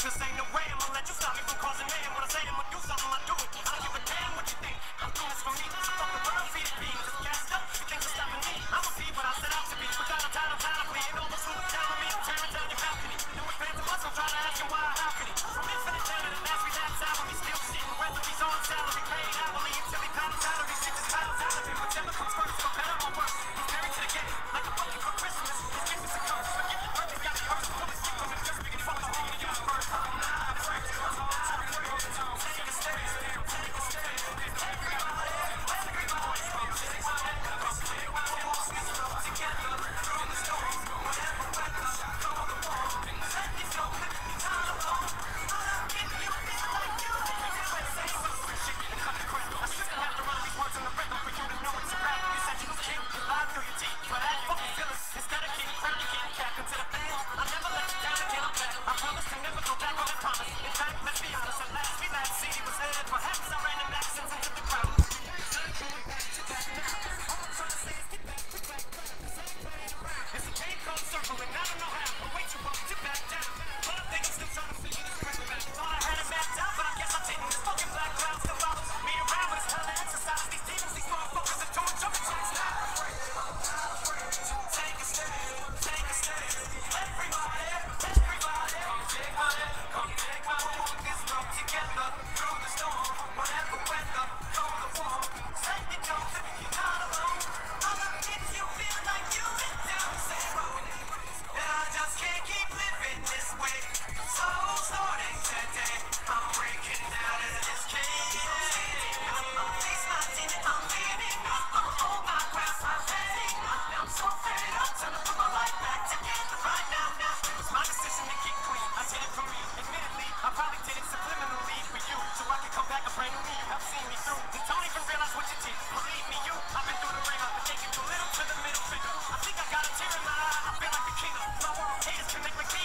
This ain't no ram, I'll let you stop me from causing mayhem. When I say I'ma do something, I do tear in my. I feel like a king. My world hands connect with